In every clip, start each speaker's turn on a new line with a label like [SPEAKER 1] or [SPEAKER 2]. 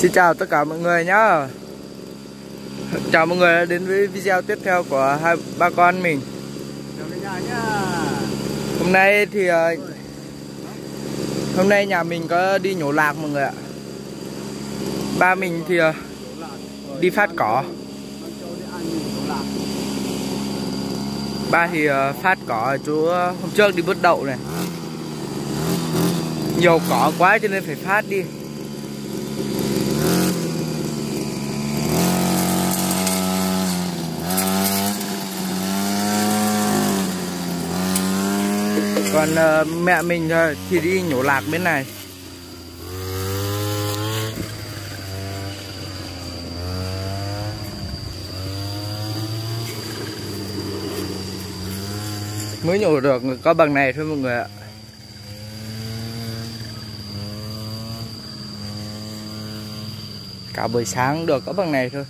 [SPEAKER 1] Xin chào tất cả mọi người nhá. Chào mọi người đã đến với video tiếp theo của hai ba con mình.
[SPEAKER 2] Chào nhà nhá.
[SPEAKER 1] Hôm nay thì ờ, Hôm nay nhà mình có đi nhổ lạc mọi người ạ. Ba mình thì ờ, đi phát cỏ. Ba thì ờ, phát cỏ chú chỗ hôm trước đi bớt đậu này. Nhiều cỏ quá cho nên phải phát đi. Còn uh, mẹ mình uh, thì đi nhổ lạc bên này. Mới nhổ được có bằng này thôi mọi người ạ. Cả buổi sáng được có bằng này thôi.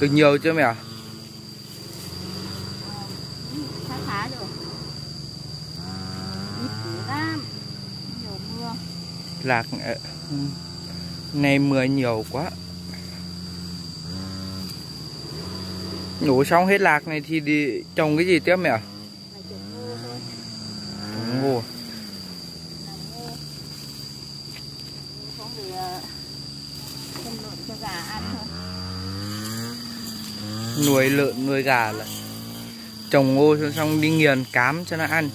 [SPEAKER 1] Được nhiều chưa mẹ?
[SPEAKER 3] khá khá rồi. Củ lắm. Nhiều mưa.
[SPEAKER 1] Lạc ờ, này mưa nhiều quá. Nhổ xong hết lạc này thì đi trồng cái gì tiếp mẹ?
[SPEAKER 3] trồng ngô thôi
[SPEAKER 1] Trồng ngô
[SPEAKER 3] làm ngô không thì ờ, phân lợn cho gà ăn thôi
[SPEAKER 1] nuôi lợn, nuôi gà là trồng ngô xong- xong đi nghiền cám cho nó ăn.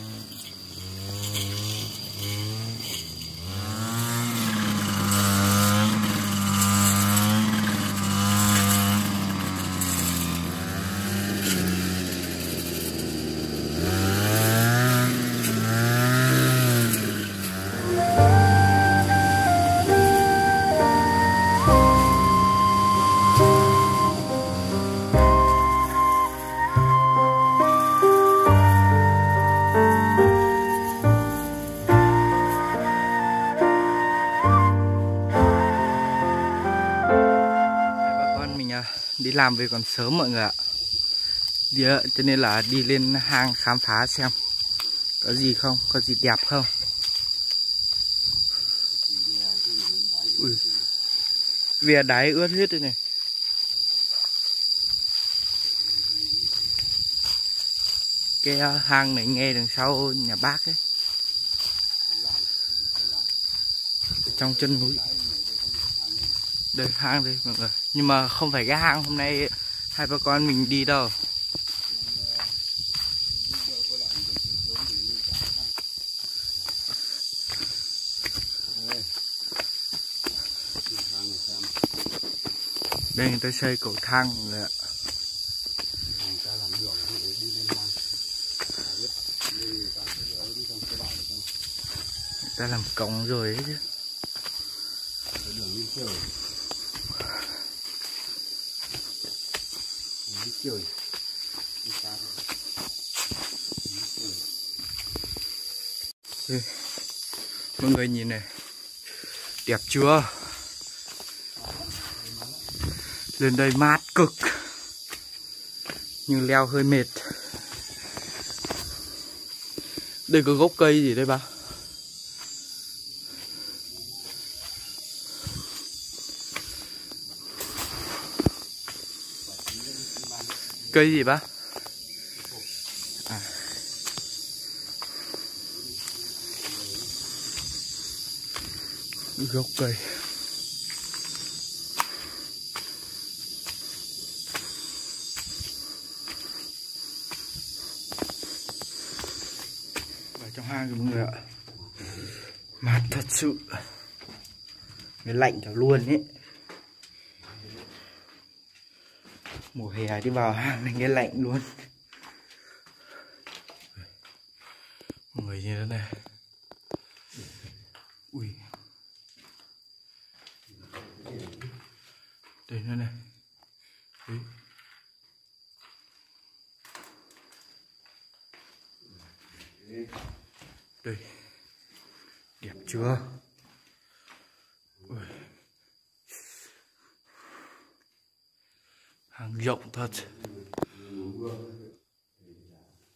[SPEAKER 1] Làm về còn sớm mọi người ạ. Đi, ạ, ờ, cho nên là đi lên hang khám phá xem có gì không có gì đẹp không. Ui. Vỉa đáy ướt hết đây này. Cái ờ, hang này nghe đằng sau nhà bác ấy. Trong chân núi. Đây hang đây, mọi người. Nhưng mà không phải cái hang hôm nay Hai bà con mình đi đâu. Đây, người ta xây cầu thang người ạ. Người ta làm cổng rồi ấy chứ.
[SPEAKER 2] Trời. Ừ.
[SPEAKER 1] Mọi người nhìn này. Đẹp chưa? Lên đây mát cực. Nhưng leo hơi mệt. Đây có gốc cây gì đây ba Cây gì ba À. Gốc cây. Vào trong hang rồi mọi người ạ. Mát thật sự mới lạnh cả luôn ấy mùa hè đi vào hang này nghe lạnh luôn. Mọi người nhìn thế này ui đây nữa này Đấy. đây đẹp chưa Ui. hàng rộng thật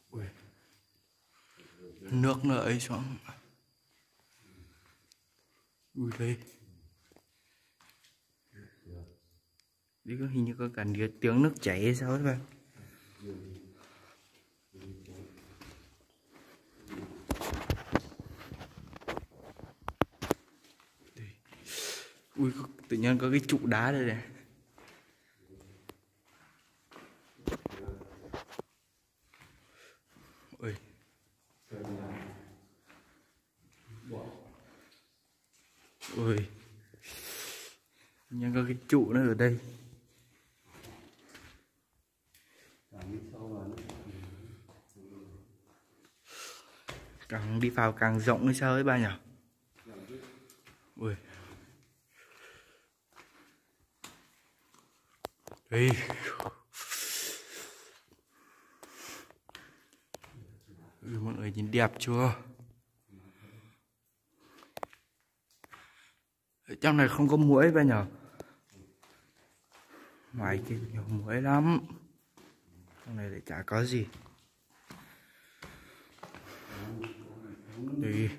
[SPEAKER 1] Ui. nước nó ấy xuống ui đây đi có hình như có cả chạy chảy hay sao các bạn ui, tự nhiên có cái trụ đá đây này. Ui ui nhưng có cái trụ nó ở đây. Càng đi vào càng rộng hay sao ấy ba nhỉ? Ui. Ê. Ui, mọi người nhìn đẹp chưa? Ở trong này không có muỗi ba nhỉ? Ngoài kia nhiều muỗi lắm. Trong này lại chả có gì. Đi.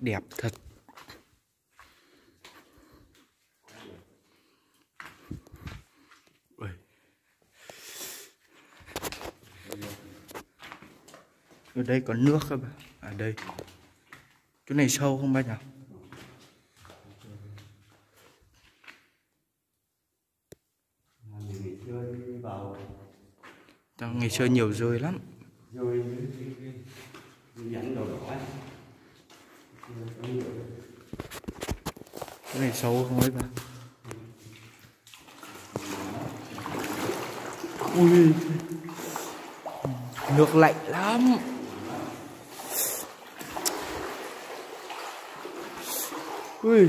[SPEAKER 1] Đẹp thật. Ở đây có nước các bạn à đây. Chỗ này sâu không bác nhỉ
[SPEAKER 2] ngày xưa đi vào
[SPEAKER 1] Trong ngày xưa nhiều rơi lắm.
[SPEAKER 2] Đỏ.
[SPEAKER 1] Cái này xấu không ấy bà? Ui. Nước lạnh lắm. Ui.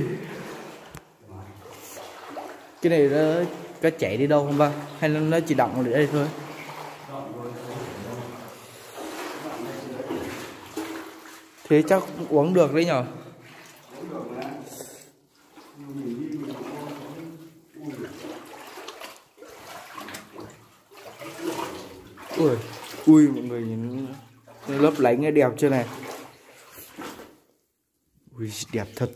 [SPEAKER 1] Cái này nó có chạy đi đâu không ba Hay là nó chỉ động ở đây thôi? Thế chắc uống được đấy nhở? Ui, ui mọi người nhìn lớp lánh đẹp chưa này? Ui đẹp thật.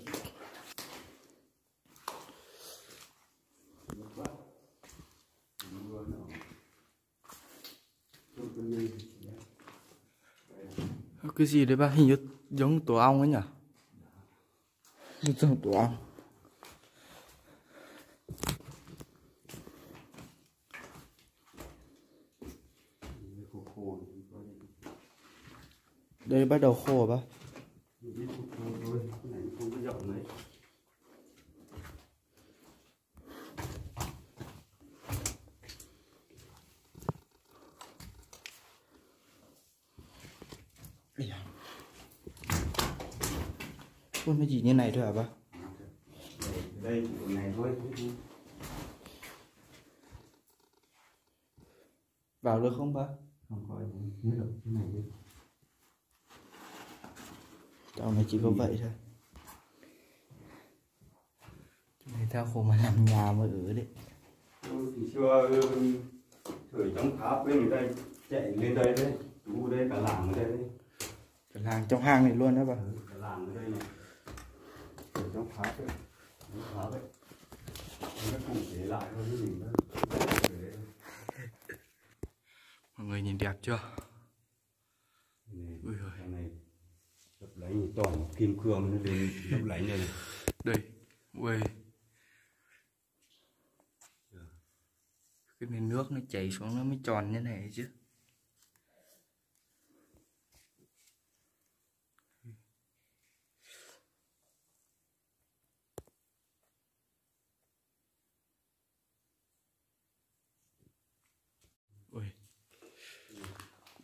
[SPEAKER 1] Cái gì đấy ba? Hình như giống tổ ong ấy nhỉ? Giống tổ ong. Đây bắt đầu khô rồi ba
[SPEAKER 2] đi khô khô thôi cái này không có rộng đấy
[SPEAKER 1] Ui, nó chỉ như này thôi hả ba
[SPEAKER 2] đây này thôi
[SPEAKER 1] Vào được không ba
[SPEAKER 2] không có nhớ được cái này đi
[SPEAKER 1] Tao này chỉ có vậy thôi. Này tao khổ mà làm nhà mới ở đấy.
[SPEAKER 2] Thì xưa thử chống tháp với người ta chạy lên đây đấy chú đây cả làng ở đây đấy
[SPEAKER 1] Cả làng trong hang này luôn đó ba
[SPEAKER 2] Ừ, cả làng ở đây này chống tháp đấy chống tháp đấy nó cũng để lại thôi chứ mình đây.
[SPEAKER 1] Mọi người nhìn đẹp chưa?
[SPEAKER 2] Này,
[SPEAKER 1] Ui giời.
[SPEAKER 2] cái này lấp lánh toàn kim cương nó lên lấp lánh này
[SPEAKER 1] Đây Ui. Cái này nước nó chảy xuống nó mới tròn như này chứ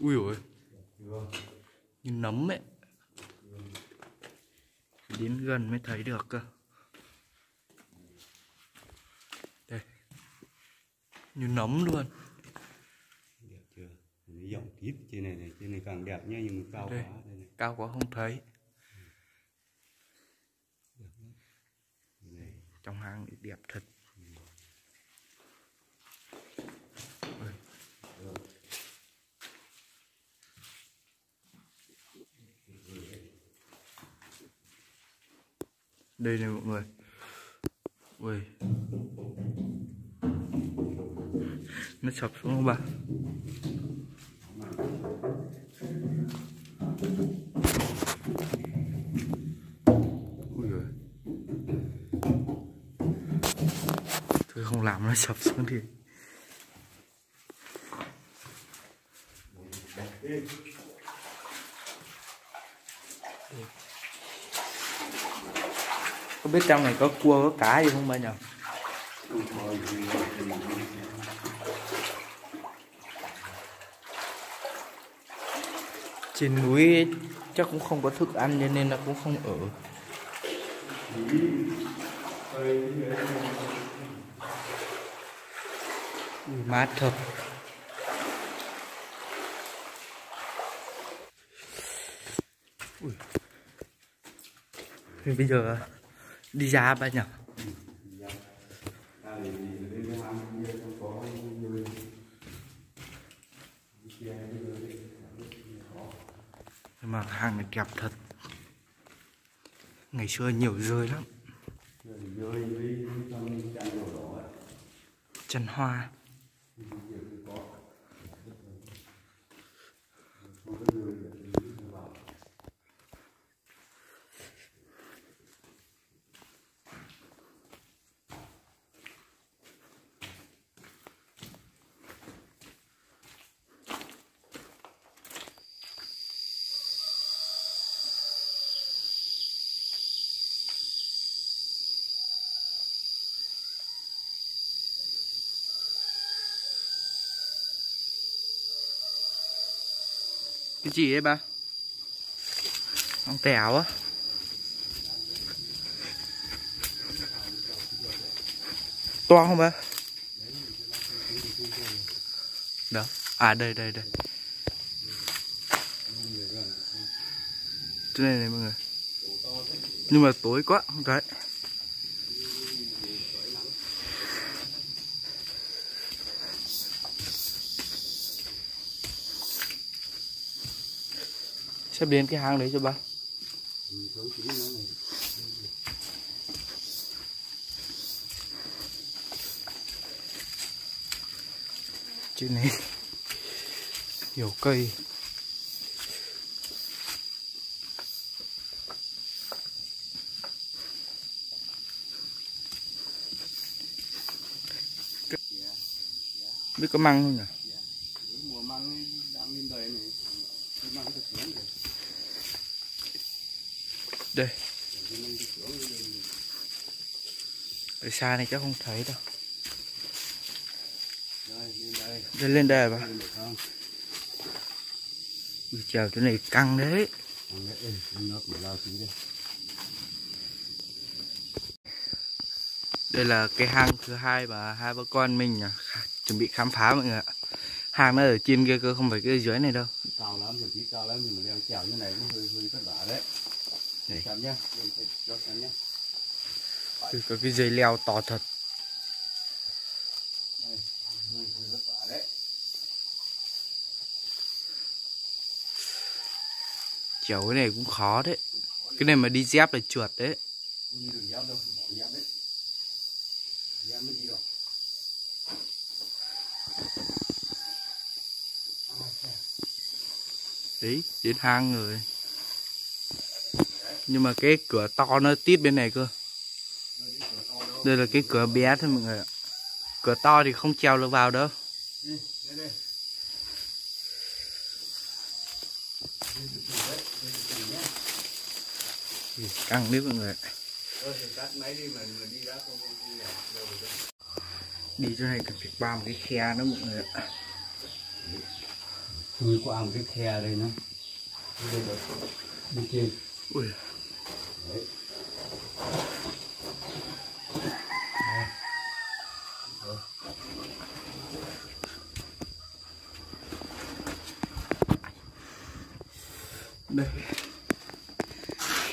[SPEAKER 1] Ui ôi. Như nấm ấy. Đến gần mới thấy được cơ. Đây. Như nấm luôn.
[SPEAKER 2] Đẹp chưa? Cái giọng tiếp trên này này trên này càng đẹp nhá nhưng mà cao
[SPEAKER 1] Đây.
[SPEAKER 2] quá đây này.
[SPEAKER 1] Cao quá không thấy. Trong hang đẹp thật đây này mọi người. Ui. Nó sập xuống không bà? Ui giời. không làm nó sập xuống thì. không biết trong này có cua, có cá gì không bà nhờ trên núi chắc cũng không có thức ăn cho nên là cũng không ở. Mát thật. Ui. Bây giờ đi ra bao nhỉ? Nhưng mà hàng này đẹp thật. Ngày xưa nhiều rơi lắm. Chân hoa. Cái gì đấy ba? Con tèo á. To không ba? Đó. À đây đây đây. Chỗ này này, mọi người. Nhưng mà tối quá, không cái xếp đến cái hang đấy cho ba Trên này Nhiều cây Biết có măng không nhỉ?
[SPEAKER 2] mùa măng đang lên đời này cái măng thực xuống rồi
[SPEAKER 1] đây. Ở xa này chắc không thấy đâu.
[SPEAKER 2] Đây lên đây
[SPEAKER 1] bà. Ui trời chỗ này căng đấy.
[SPEAKER 2] Đây
[SPEAKER 1] là cái hang thứ hai mà hai bố con mình à, chuẩn bị khám phá mọi người ạ. Hang nó ở trên kia cơ không phải cái dưới này đâu.
[SPEAKER 2] Cao lắm rồi chỉ cao lắm nhưng mà leo trèo như này cũng hơi hơi vất vả đấy.
[SPEAKER 1] Đây.
[SPEAKER 2] nhá
[SPEAKER 1] Ui, Có cái dây leo to thật.
[SPEAKER 2] Đấy.
[SPEAKER 1] Kiểu cái này cũng khó đấy. Cái này mà đi dép là trượt đấy.
[SPEAKER 2] Đấy.
[SPEAKER 1] Đấy đến hang rồi Nhưng mà cái cửa to nó tít bên này cơ. Đây là cái cửa bé thôi mọi người ạ. Cửa to thì không trèo được vào đâu. Căng đấy mọi người
[SPEAKER 2] đi
[SPEAKER 1] chỗ này cần phải qua một cái khe nữa mọi người ạ.
[SPEAKER 2] Chui qua một cái khe đây nữa. Bên trên.
[SPEAKER 1] Ui
[SPEAKER 2] Đấy.
[SPEAKER 1] đây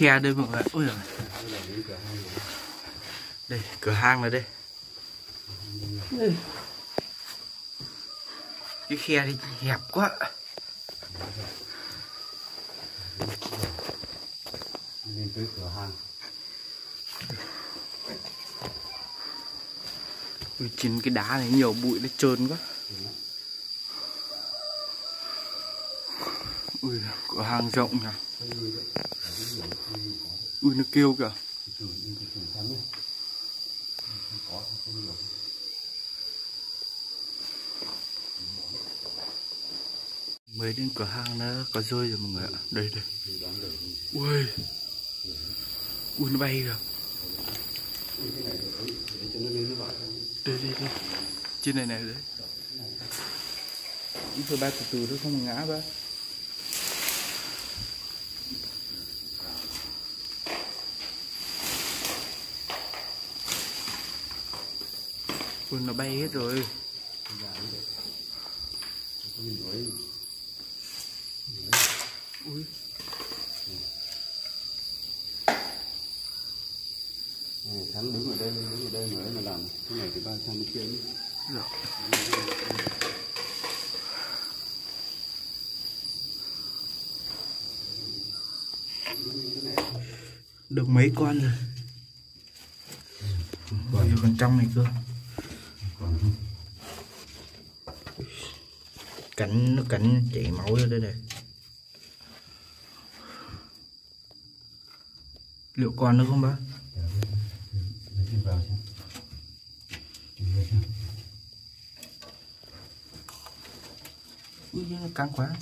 [SPEAKER 1] khe đây mọi người. Ôi giời.
[SPEAKER 2] Đây cửa hang này
[SPEAKER 1] đây. Là đây. Cái khe thì hẹp quá.
[SPEAKER 2] Lên tới cửa hang.
[SPEAKER 1] Ui, trên cái đá này nhiều bụi nó trơn quá. Ui, cửa hang rộng nhỉ. Ui, nó kêu kìa. Mới đến cửa hàng nó có rơi rồi mọi người ạ. Đây đây. Ui. Ui, nó bay kìa. Đây đây đây. Trên này này đấy. Ít thôi ba từ từ nó không ngã bác Ui, nó bay hết rồi Ui,
[SPEAKER 2] Thắng đứng ở đây, đứng ở đây mới mà làm cái này thì ba kia nhé.
[SPEAKER 1] rồi. Được mấy con rồi nhiêu con trong này cơ Cánh nó cánh chảy máu ra đây này Liệu còn nữa không bác? Ui nó căng quá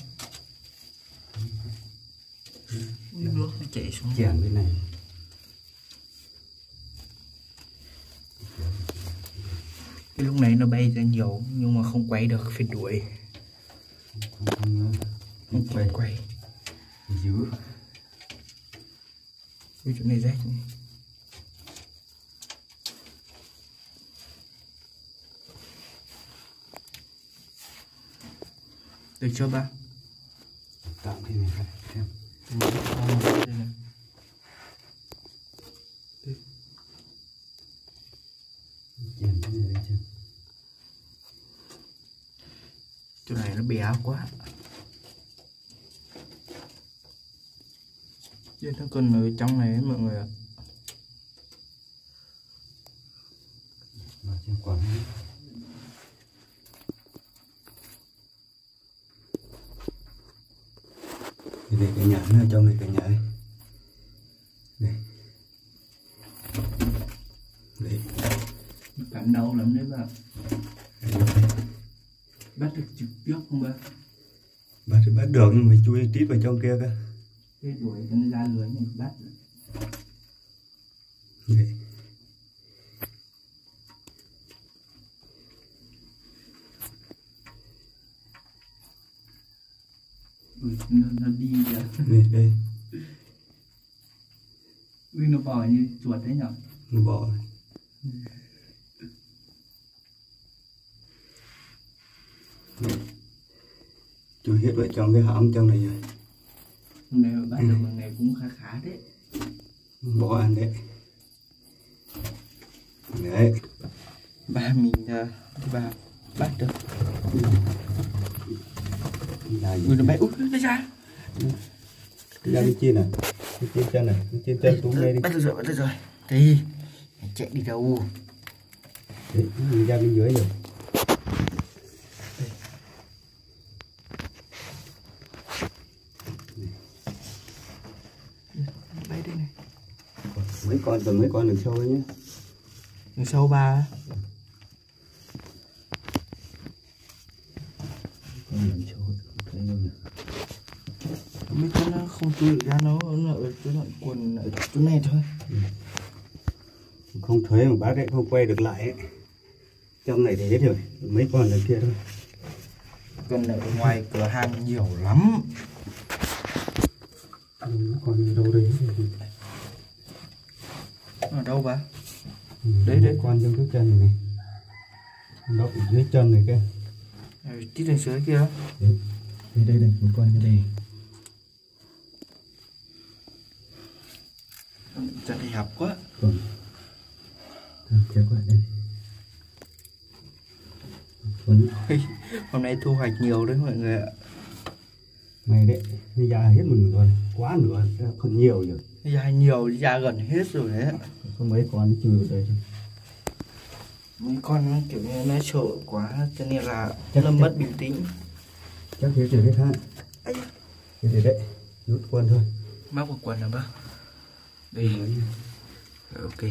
[SPEAKER 1] Ui nước nó chảy xuống
[SPEAKER 2] Chèn bên này.
[SPEAKER 1] Cái lúc này nó bay ra nhiều nhưng mà không quay được phải đuổi
[SPEAKER 2] Không
[SPEAKER 1] quay quay
[SPEAKER 2] giữ.
[SPEAKER 1] Ui chỗ này rách này. Được chưa ba?
[SPEAKER 2] Tạm thì này phải xem. Cái.
[SPEAKER 1] Chỗ này nó bé quá Chứ nó còn ở trong này ấy, mọi người ạ
[SPEAKER 2] không? Thì để cái nhà ở trong này cả nhà ấy. Đây. Đây.
[SPEAKER 1] Cắn đau lắm đấy
[SPEAKER 2] Đây, đây.
[SPEAKER 1] Bắt được trực tiếp không ba?
[SPEAKER 2] Bắt thì bắt được nhưng mà chui tít vào trong kia cơ.
[SPEAKER 1] Cái đuổi cho nó ra lưới mình bắt được.
[SPEAKER 2] Đây.
[SPEAKER 1] Ui, nó, nó đi kìa
[SPEAKER 2] Đây, đây.
[SPEAKER 1] Ui nó bò như chuột đấy nhở
[SPEAKER 2] Nó bỏ này. Đây. Chui hết vào trong cái hõm trong này rồi.
[SPEAKER 1] Hôm nay mà bắt được lần này cũng khá khá đấy
[SPEAKER 2] Bỏ ăn đấy. Đấy.
[SPEAKER 1] Ba mình uh, đi ba bắt được
[SPEAKER 2] Là gì?
[SPEAKER 1] Ui nó bay út nó ra
[SPEAKER 2] Ra bên trên này. Bên trên chân này. Bên trên chân túm ngay đi.
[SPEAKER 1] Bắt được rồi bắt được Đi Chạy đi đâu
[SPEAKER 2] Đấy, nhìn ra bên dưới rồi.
[SPEAKER 1] Bay đây này
[SPEAKER 2] Mấy con rồi mấy con đằng sau ấy nhé.
[SPEAKER 1] Đằng sau ba. Mấy con nó không chui được ra nó Nó ở chỗ này quần ở chỗ này thôi
[SPEAKER 2] Không thuế mà bác ấy không quay được lại ấy. Trong này thì hết rồi. Mấy con đằng kia thôi.
[SPEAKER 1] Cần ở ngoài cửa hàng nhiều lắm
[SPEAKER 2] Ừ, Còn đâu đấy.
[SPEAKER 1] Ở đâu ba
[SPEAKER 2] Ừ,
[SPEAKER 1] Đấy, đấy.
[SPEAKER 2] Con trong cái chân này này. Nó ở dưới chân này kia.
[SPEAKER 1] Ở tít đằng dưới kia
[SPEAKER 2] Đây đây đây, một con như đây.
[SPEAKER 1] Chân thì hẹp quá
[SPEAKER 2] Còn. Đây. Con
[SPEAKER 1] Hôm nay thu hoạch nhiều đấy mọi người ạ.
[SPEAKER 2] Mày đấy. Bây giờ hết một nửa, quá nửa, còn nhiều rồi.
[SPEAKER 1] da nhiều da gần hết rồi đấy
[SPEAKER 2] có mấy con chui vào đây
[SPEAKER 1] mấy con nó kiểu như nó sợ quá cho nên là nó mất bình tĩnh.
[SPEAKER 2] chắc thiếu trừ hết ha cái gì đấy rút quân thôi.
[SPEAKER 1] Móc một quần nào bác. Đây. Ok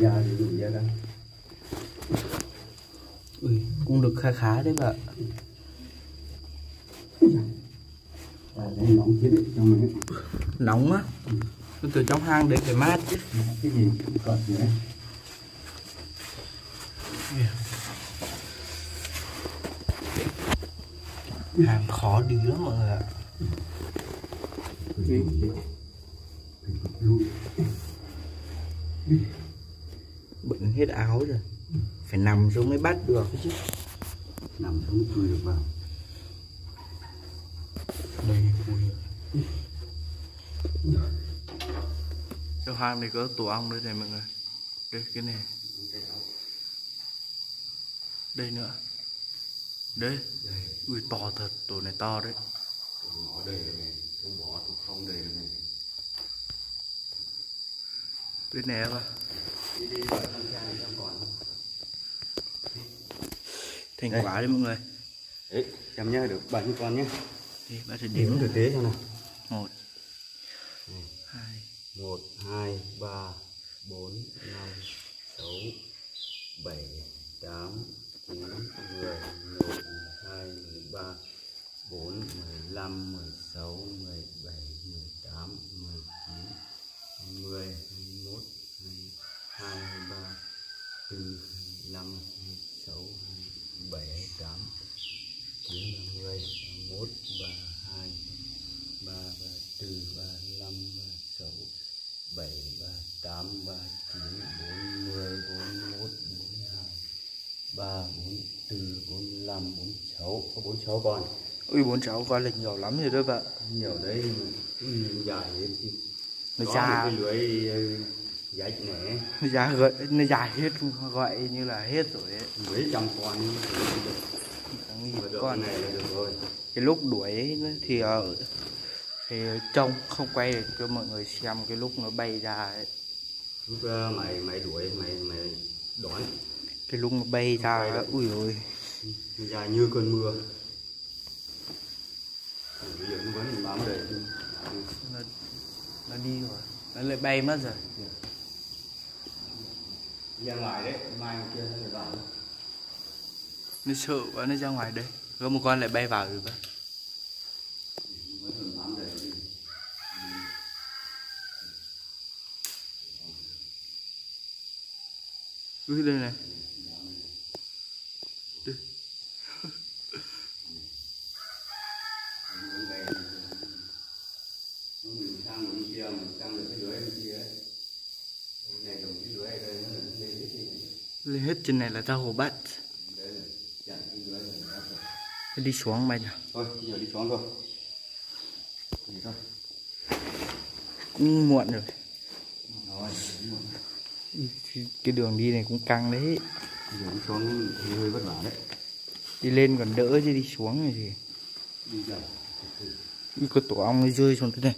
[SPEAKER 2] da thì dùng da đây.
[SPEAKER 1] Ui, cũng được khá khá đấy bạn
[SPEAKER 2] à, nóng chết đấy trong này
[SPEAKER 1] nóng á? Tôi từ trong hang để phải mát chứ.
[SPEAKER 2] Cái gì cọt gì đấy.
[SPEAKER 1] Hàng khó đi lắm mọi người ạ.
[SPEAKER 2] Cái gì
[SPEAKER 1] hết áo rồi. Phải nằm xuống mới bắt được. Chứ.
[SPEAKER 2] Nằm xuống chui được vào.
[SPEAKER 1] Đây trong hang này có tổ ong đây này mọi người. Đây cái này. Đây nữa. Đây. Ui to thật. Tổ này to đấy.
[SPEAKER 2] Bỏ đây này không bỏ tôi không đây này
[SPEAKER 1] đây nè thành
[SPEAKER 2] Đây.
[SPEAKER 1] quả đấy mọi người.
[SPEAKER 2] Đấy chăm nhá được nhiêu con nhé
[SPEAKER 1] bắt đầu
[SPEAKER 2] điểm
[SPEAKER 1] đếm
[SPEAKER 2] thực tế xem nào.
[SPEAKER 1] Một. Hai.
[SPEAKER 2] Một hai ba bốn năm sáu bảy tám chín mười một hai mười ba bốn mười lăm mười sáu bảy mười tám mười chín mười hai mốt hai hai ba bốn hai lăm hai sáu hai bảy hai tám chín ba mươi ba mốt ba hai ba ba tư ba năm ba sáu bảy ba tám ba chín bốn mươi bốn mốt bốn hai ba bốn tư bốn năm bốn sáu con.
[SPEAKER 1] Ui bốn cháu coi là nhiều lắm rồi đó bạn
[SPEAKER 2] nhiều đấy dài lên
[SPEAKER 1] nó
[SPEAKER 2] cái lưới dãy nẻ
[SPEAKER 1] nó già gợi nó dài hết gọi như là hết rồi ấy.
[SPEAKER 2] Mấy trăm con
[SPEAKER 1] con.
[SPEAKER 2] con này là được rồi.
[SPEAKER 1] Cái lúc đuổi ấy thì ờ, thì trông không quay được cho mọi người xem cái lúc nó bay ra ấy.
[SPEAKER 2] lúc ờ, mày mày đuổi mày mày đón.
[SPEAKER 1] Cái lúc nó bay ra ấy,
[SPEAKER 2] được.
[SPEAKER 1] ui ôi.
[SPEAKER 2] Dài như cơn mưa bây giờ nó vẫn bám đầy chứ
[SPEAKER 1] nó, nó đi rồi. Nó lại bay mất rồi.
[SPEAKER 2] Ra ngoài đấy mai kia nó lại vào.
[SPEAKER 1] Nó sợ quá nó ra ngoài đấy. Có một con lại bay vào rồi bác. Ui đây này đây.
[SPEAKER 2] Nó đầy. Nó mình sang bên kia mình sang được cái lưới bên kia ấy. Bên này đồng cái lưới ở đây nó là nó lên hết đi
[SPEAKER 1] lên hết trên này là tao hồ Thế đi xuống bay nhỉ.
[SPEAKER 2] Thôi bây giờ đi xuống thôi.
[SPEAKER 1] Cũng muộn rồi.
[SPEAKER 2] Rồi
[SPEAKER 1] Ui, cái- đường đi này cũng căng đấy.
[SPEAKER 2] Giờ đi xuống thì hơi vất vả đấy.
[SPEAKER 1] Đi lên còn đỡ chứ đi xuống này thì
[SPEAKER 2] đi
[SPEAKER 1] có tổ ong nó rơi xuống thế này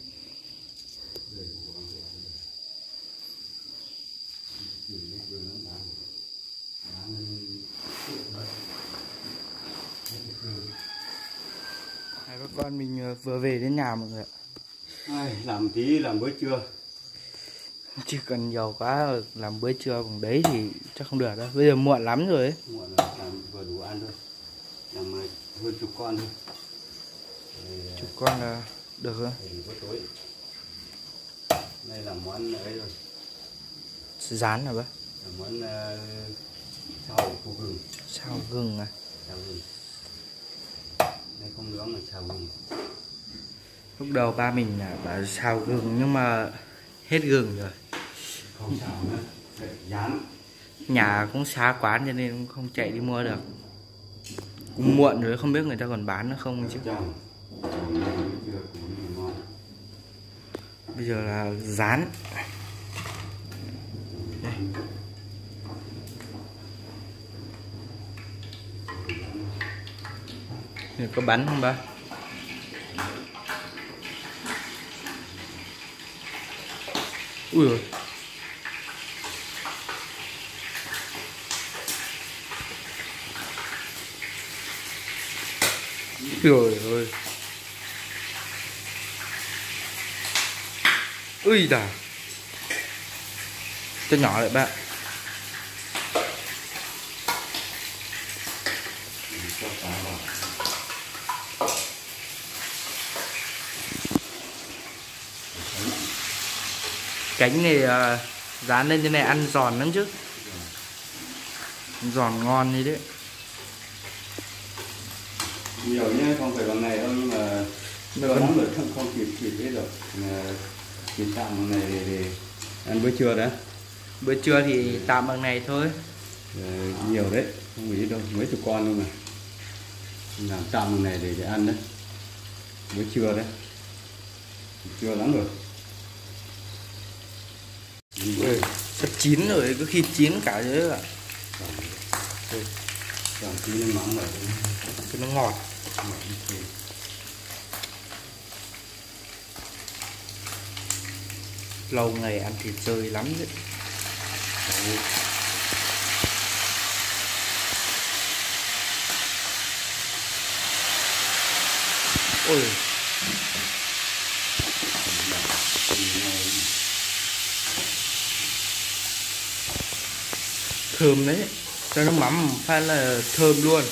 [SPEAKER 1] hai các con mình ờ, vừa về đến nhà mọi người ạ.
[SPEAKER 2] Ai, làm tí làm bữa trưa.
[SPEAKER 1] Chỉ cần nhiều quá làm bữa trưa cùng đấy thì chắc không được đâu. Bây giờ muộn lắm rồi ấy.
[SPEAKER 2] Muộn rồi làm vừa đủ ăn thôi. Làm ờ, hơn chục con thôi.
[SPEAKER 1] Chục con là được rồi.
[SPEAKER 2] tối. Đây là món ấy rồi.
[SPEAKER 1] Rán là bác?
[SPEAKER 2] Là món uh, xào gừng.
[SPEAKER 1] Sao gừng à?
[SPEAKER 2] Xào gừng. Đây không nướng mà xào gừng
[SPEAKER 1] lúc đầu ba mình là bảo xào gừng nhưng mà hết gừng rồi.
[SPEAKER 2] Không xào nữa dán
[SPEAKER 1] nhà cũng xa quán cho nên cũng không chạy đi mua được. Cũng muộn rồi không biết người ta còn bán nữa không chứ. Bây giờ là rán. Đây. Này có bánh không ba ui rồi. Trời ơi. Ui da Cho nhỏ lại bạn Cánh này à, dán lên như này ăn giòn lắm chứ. Giòn ngon như đấy
[SPEAKER 2] nhiều nhá không phải bằng này đâu nhưng mà lâu lắm rồi không không kịp kịp hết rồi. Mà kịp tạm bằng này để, để ăn bữa trưa đã.
[SPEAKER 1] Bữa trưa thì tạm bằng này thôi.
[SPEAKER 2] Ờ, nhiều đấy không ít đâu mấy chục con luôn mà. Làm tạm bằng này để để ăn đấy. Bữa trưa đấy. Trưa lắm rồi
[SPEAKER 1] Sắp chín rồi, có khi chín cả rồi ạ
[SPEAKER 2] còn tí mắm rồi
[SPEAKER 1] Cho nó ngọt. Lâu ngày ăn thịt chơi lắm đấy. Ôi. Thơm đấy. Cho nó mắm phát là thơm luôn.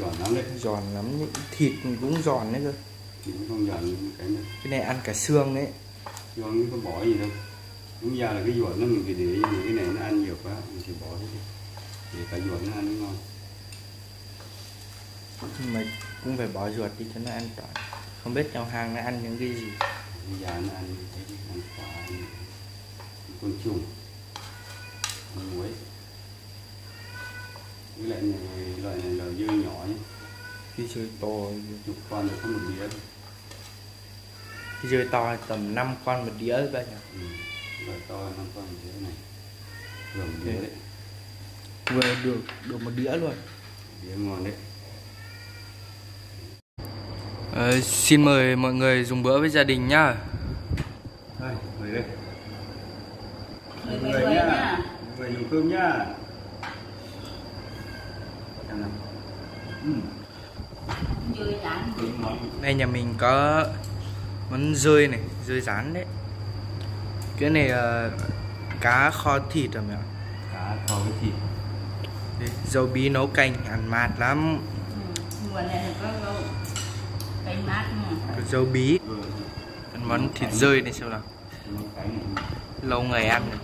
[SPEAKER 2] Giòn lắm đấy
[SPEAKER 1] Giòn lắm, những thịt cũng giòn đấy cơ.
[SPEAKER 2] Thì cũng không giòn như cái này
[SPEAKER 1] Cái này ăn cả xương đấy.
[SPEAKER 2] Giòn không có bỏ gì đâu. Đúng ra là cái ruột nó mình phải để nhưng cái này nó ăn nhiều quá mình chỉ bỏ hết đi để cả ruột nó ăn nó ngon
[SPEAKER 1] Nhưng mà cũng phải bỏ ruột đi cho nó an toàn. Không biết trong hàng nó ăn những cái gì.
[SPEAKER 2] Bây giờ nó ăn ăn quả ăn côn trùng ăn muối. Với lại này, loại này là dưa nhỏ nhé.
[SPEAKER 1] Cái rơi to.
[SPEAKER 2] Chục con được có một đĩa. Thôi.
[SPEAKER 1] Cái rơi to tầm 5 con một đĩa ấy bạn nhỉ
[SPEAKER 2] ừ. loại to năm con một đĩa này. Vừa một đĩa đấy.
[SPEAKER 1] Vừa được, được một đĩa luôn.
[SPEAKER 2] Đĩa ngon đấy
[SPEAKER 1] Ờ, Xin mời mọi người dùng bữa với gia đình nhá.
[SPEAKER 2] Đây, mời đây
[SPEAKER 3] Mời
[SPEAKER 2] Mọi
[SPEAKER 3] người nhá.
[SPEAKER 2] Mọi người dùng cơm nhá. Nào. Ừ.
[SPEAKER 1] Đây nhà mình có món rơi này, rơi rán đấy. Cái này là cá kho thịt rồi mẹ? Ạ
[SPEAKER 2] cá kho với thịt.
[SPEAKER 1] Đây, Dầu bí nấu canh ăn mát lắm.
[SPEAKER 3] Ừ, mùa này có rau canh mát mà
[SPEAKER 1] Có dầu bí.
[SPEAKER 2] Ừ.
[SPEAKER 1] Ăn món thịt rơi này xem nào. Lâu ngày ăn này.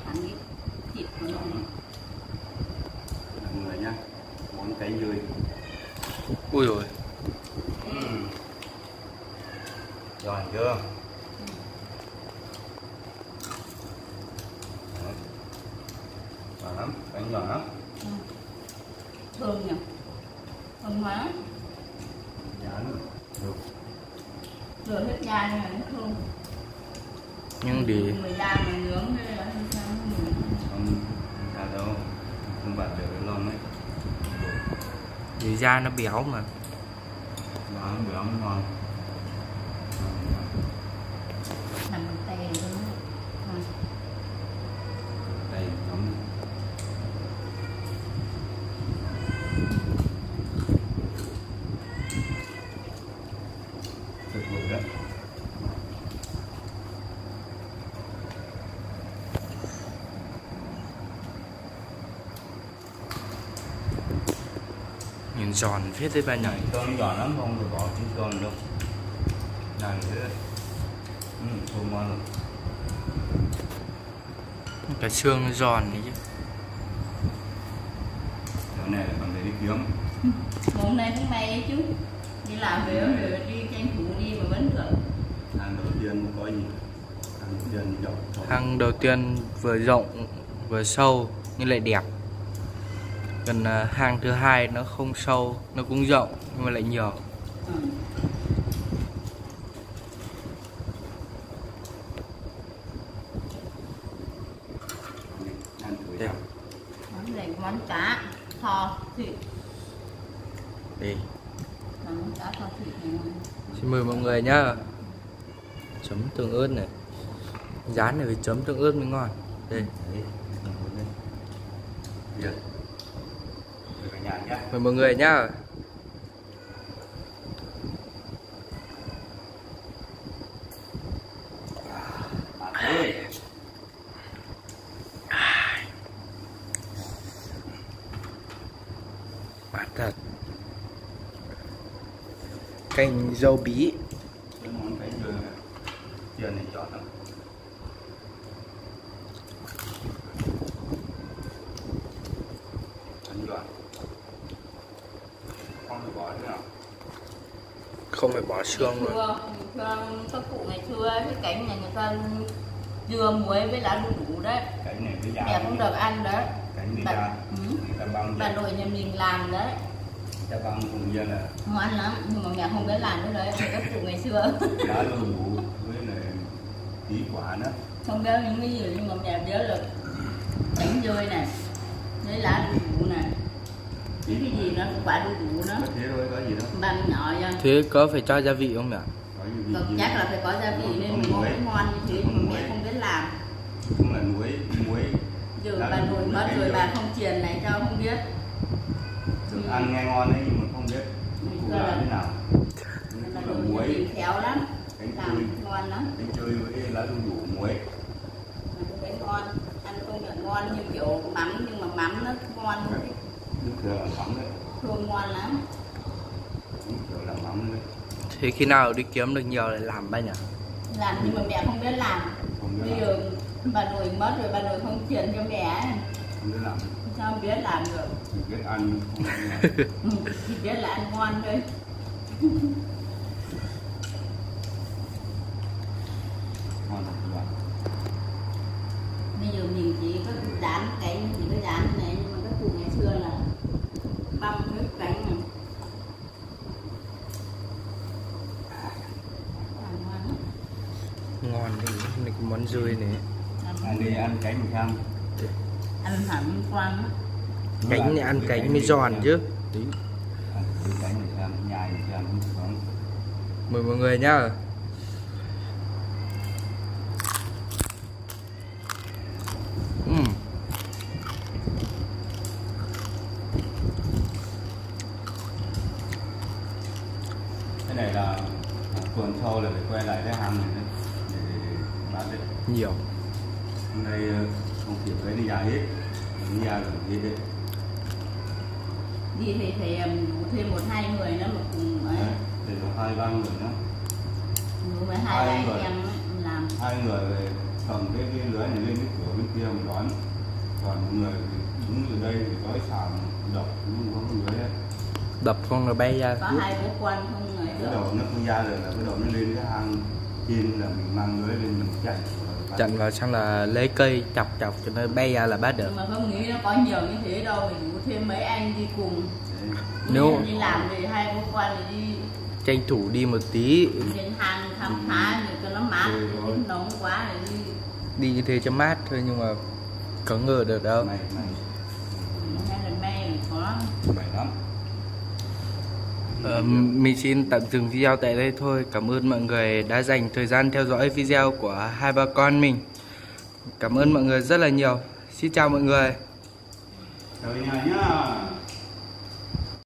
[SPEAKER 2] món cái
[SPEAKER 1] Ui rồi
[SPEAKER 2] giòn chưa? Giòn lắm bánh giòn lắm.
[SPEAKER 3] Ừ. thơm nhỉ? Thơm hóa
[SPEAKER 2] chán. Được
[SPEAKER 3] rửa hết da nhưng mà nó thơm
[SPEAKER 1] Nhưng để
[SPEAKER 3] người da mà nướng hay là hay sao
[SPEAKER 2] không không sao đâu. Không bạt được cái lông ấy.
[SPEAKER 1] Để da nó béo mà.
[SPEAKER 2] Nó béo ngon.
[SPEAKER 3] nằm bằng tay này thôi Ừ.
[SPEAKER 2] đây nóng thật bự đấy
[SPEAKER 1] Nhìn giòn phết đấy ba nhỉ
[SPEAKER 2] cơm giòn lắm không được bỏ trứng cơm đâu. Này thế. Ừ, thơm ngon lắm
[SPEAKER 1] Cả xương giòn đấy chứ.
[SPEAKER 2] Chỗ này là còn để đi kiếm.
[SPEAKER 3] Hôm nay tháng này ấy chứ. Đi làm về rồi đi tranh thủ đi mà vẫn được.
[SPEAKER 2] Hàng đầu tiên không có gì? Hàng đầu tiên rộng
[SPEAKER 1] Hang đầu tiên vừa rộng vừa sâu nhưng lại đẹp còn à, hàng thứ hai nó không sâu nó cũng rộng nhưng mà lại nhỏ
[SPEAKER 3] ừ. Đây. món
[SPEAKER 1] này
[SPEAKER 3] món cá thò thịt
[SPEAKER 1] xin mời mọi người nhá chấm tương ớt này dán này với chấm tương ớt mới ngon đây,
[SPEAKER 2] đây. đây
[SPEAKER 1] với mọi người nhá.
[SPEAKER 2] Ăn
[SPEAKER 1] thật. Canh dâu bí.
[SPEAKER 2] cái món cái dừa này dừa này chọn lắm ăn dừa không được bỏ nữa nào
[SPEAKER 1] không phải bỏ xương
[SPEAKER 3] xưa các cụ ngày xưa cái cánh này người ta dừa muối với lá đu đủ đấy.
[SPEAKER 2] Cái này cái da
[SPEAKER 3] mẹ cũng được ăn đấy. Bà,
[SPEAKER 2] ta
[SPEAKER 3] ừ.
[SPEAKER 2] ta băng
[SPEAKER 3] bà nội nhà mình làm đấy.
[SPEAKER 2] Ta băng cùng dân là
[SPEAKER 3] ngon lắm nhưng mà mẹ không biết làm nữa đấy các cụ ngày xưa.
[SPEAKER 2] Lá lô đủ với lại tí quả nữa
[SPEAKER 3] không biết những cái gì nhưng mà mẹ nhớ là bánh dơi này với lá đu đủ những cái gì nó quả đu đủ nó
[SPEAKER 2] có thế thôi có gì đâu.
[SPEAKER 3] Bằng nhỏ ra
[SPEAKER 1] Thế có phải cho gia vị không nhỉ?
[SPEAKER 2] có
[SPEAKER 3] chắc là phải có gia vị nên
[SPEAKER 2] Không
[SPEAKER 3] mình
[SPEAKER 2] muối.
[SPEAKER 3] mới ngon như thế
[SPEAKER 2] Không
[SPEAKER 3] mà mẹ không biết làm.
[SPEAKER 2] Không là muối muối.
[SPEAKER 3] Giờ bà
[SPEAKER 2] là
[SPEAKER 3] mất rồi bà không truyền này cho không biết.
[SPEAKER 2] Thường ăn nghe ngon đấy nhưng mà không biết cụ
[SPEAKER 3] là-
[SPEAKER 2] thế nào. Là muối.
[SPEAKER 3] khéo lắm. Làm ngon lắm.
[SPEAKER 2] Cánh chơi với lá đu đủ muối.
[SPEAKER 3] Cái ngon. Ăn công nhận ngon như kiểu mắm nhưng mà mắm nó ngon.
[SPEAKER 2] Nước thường
[SPEAKER 3] thơm ngon lắm.
[SPEAKER 2] Mắm đấy.
[SPEAKER 1] Thế khi nào đi kiếm được nhiều để làm ba nhỉ?
[SPEAKER 3] làm nhưng mà mẹ không biết làm.
[SPEAKER 2] Không biết
[SPEAKER 3] bây
[SPEAKER 2] làm.
[SPEAKER 3] giờ bà nội mất rồi bà nội không truyền cho mẹ.
[SPEAKER 2] Không biết làm.
[SPEAKER 3] Sao không biết làm được.
[SPEAKER 2] Chỉ biết ăn không biết làm.
[SPEAKER 3] Chỉ biết là ăn ngon thôi.
[SPEAKER 2] Ngon thật các bạn
[SPEAKER 3] bây giờ mình chỉ có dán cái chỉ có dán này nhưng mà các cụ ngày xưa là băm hết cánh này Ăn ngon lắm.
[SPEAKER 1] Ngon thì này cái món dươi này.
[SPEAKER 2] ăn đi ăn cánh một trăm
[SPEAKER 3] ăn hẳn quan lắm.
[SPEAKER 1] Cánh này ăn cánh mới giòn chứ.
[SPEAKER 2] Ăn
[SPEAKER 1] Mời mọi người nhá.
[SPEAKER 2] Cái này là tuần sau là phải quay lại cái hàng này nữa để bán được
[SPEAKER 1] nhiều.
[SPEAKER 2] Hôm nay ờ, không kịp lấy đi ra hết. Đi ra rồi hết đấy.
[SPEAKER 3] Đi thì thì thêm một hai người nữa mà cùng ấy.
[SPEAKER 2] Đấy, để có hai ba người nữa.
[SPEAKER 3] Đủ với hai
[SPEAKER 2] Hai người.
[SPEAKER 3] em làm.
[SPEAKER 2] Hai người về cầm cái, cái lưới này lên cái cửa bên kia mình đón. Còn một người thì đứng ở đây thì có sàn đập nhưng không có lưới đấy.
[SPEAKER 1] Đập con nó bay ra
[SPEAKER 3] có hai bố quan không ấy
[SPEAKER 2] cái
[SPEAKER 3] được.
[SPEAKER 2] đầu nó không ra rồi là cái đầu nó lên cái hang trên là mình mang lưới lên mình chạy
[SPEAKER 1] chặn vào xong là lấy cây chọc chọc cho nó bay ra là bắt được.
[SPEAKER 3] Nhưng mà không nghĩ nó có nhiều như thế đâu mình đủ thêm mấy anh đi cùng.
[SPEAKER 1] Nếu-
[SPEAKER 3] đi làm thì hai bố quan thì đi
[SPEAKER 1] tranh thủ đi một tí.
[SPEAKER 3] đến hang khám phá thì cho nó mát.
[SPEAKER 2] Ừ, rồi.
[SPEAKER 3] nóng quá thì đi.
[SPEAKER 1] Đi như thế cho mát thôi nhưng mà có ngờ được đâu.
[SPEAKER 2] Mày mày
[SPEAKER 3] hay là may thì có.
[SPEAKER 2] Mày lắm
[SPEAKER 1] Ờ, mình xin tạm dừng video tại đây thôi. Cảm ơn mọi người đã dành thời gian theo dõi video của hai ba con mình. Cảm ơn mọi người rất là nhiều. Xin chào mọi người.
[SPEAKER 2] chào nhà nhá